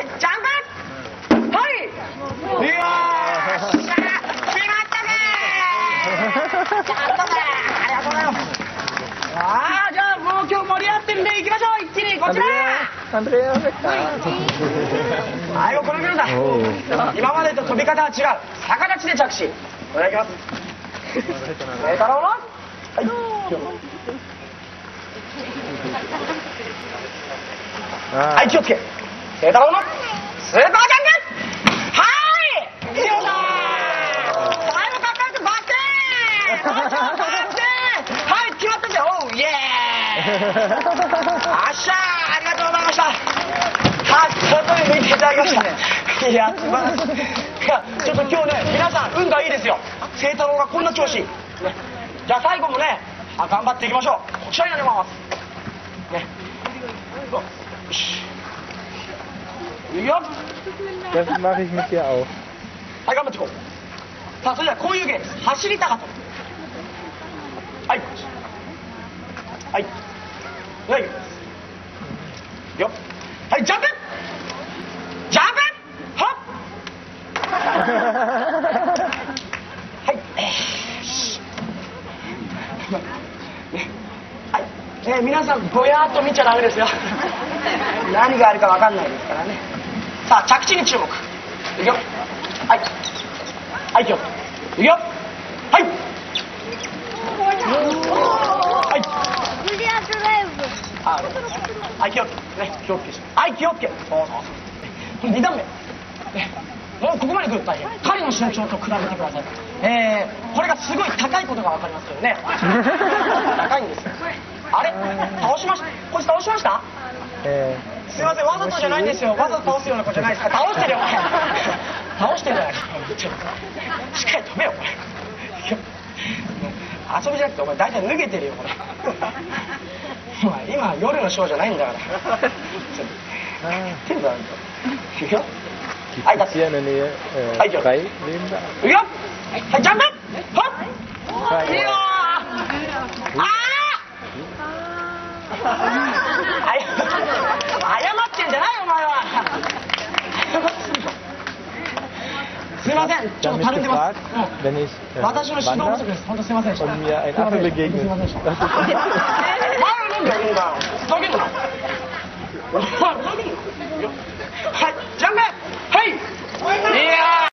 はいジャンプはいいやーしゃー決まったねーちゃんとねありがとうございますああじゃあもう今日盛り上がってるんで行きましょう一気?はいこの皆さんおう今までと飛び方は違う逆立ちで着地お願いします清太郎のはいはい Ah, 気をつけ清太郎のスーパージャンプはい！よいしょ最後かっこよくバッテンバッテンはい決まったぜ。おうイエーイ。あっしゃー。ありがとうございました。はい外に抜いていただきました。いや素晴らしい。いやちょっと今日ね皆さん運がいいですよ。清太郎がこんな調子。ね、じゃあ最後もねあ頑張っていきましょう。こちらになります。ね。よし das mache ich mit dir auch. はい頑張っていこう。さあそれではこういう芸です。走り高跳び。はい。はい。はい。よはいジャンプ。ジャンプ。はっ。はい。ねはい、えー皆さんぼやーっと見ちゃダメですよ。何があるかわかんないですからねさあ着地に注目。いくよ。はい。はいいくよ。いくよ。はい。はい。無理やつライブあはい気をつけね気をつけはい気をつけそうそうそうこれ2段目。ねもうここまで来ると大変。彼の身長と比べてください。えー、これがすごい高いことが分かりますよね。高いんですよ。あれ？倒しました？こいつ倒しました？Äh, すいませんわざとじゃないんですよ。わざと倒すような子じゃないですか。倒してるよお前。倒してるじゃないか。ちょしっかり止めよこれ遊びじゃなくてお前大体脱げてるよこれお前今夜のショーじゃないんだから。ah, 手だよ。いくよ。はい立つ äh, lebende? いくよ。はいジャンプ。ホッいいよーあああや謝ってんじゃないよお前は謝ってんのすいません。ちょっとたるんでます、私の äh, 指導不足です。本当すいませんでした。und mir ein すい